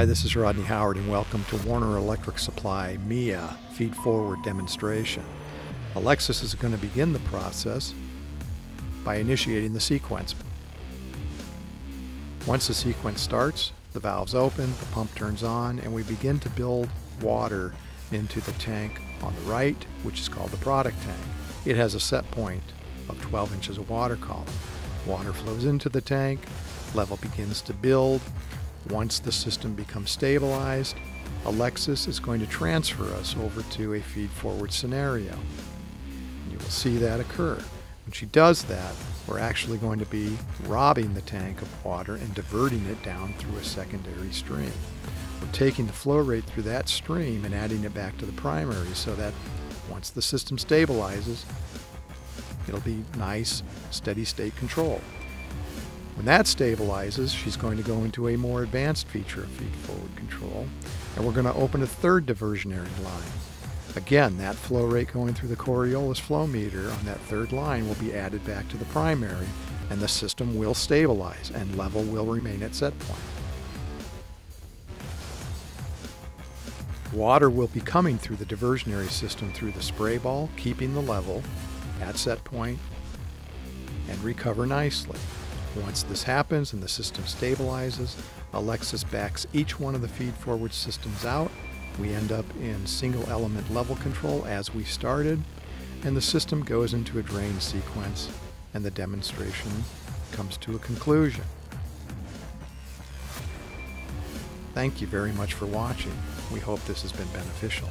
Hi, this is Rodney Howard, and welcome to Werner Electric Supply MIA feed forward demonstration. Alexis is going to begin the process by initiating the sequence. Once the sequence starts, the valves open, the pump turns on, and we begin to build water into the tank on the right, which is called the product tank. It has a set point of 12 inches of water column. Water flows into the tank, level begins to build, once the system becomes stabilized, Alexis is going to transfer us over to a feed-forward scenario. You will see that occur. When she does that, we're actually going to be robbing the tank of water and diverting it down through a secondary stream. We're taking the flow rate through that stream and adding it back to the primary so that once the system stabilizes, it'll be nice, steady state control. When that stabilizes, she's going to go into a more advanced feature of feed-forward control, and we're going to open a third diversionary line. Again, that flow rate going through the Coriolis flow meter on that third line will be added back to the primary, and the system will stabilize and level will remain at set point. Water will be coming through the diversionary system through the spray ball, keeping the level at set point and recover nicely. Once this happens and the system stabilizes, Alexis backs each one of the feed-forward systems out. We end up in single element level control as we started, and the system goes into a drain sequence and the demonstration comes to a conclusion. Thank you very much for watching. We hope this has been beneficial.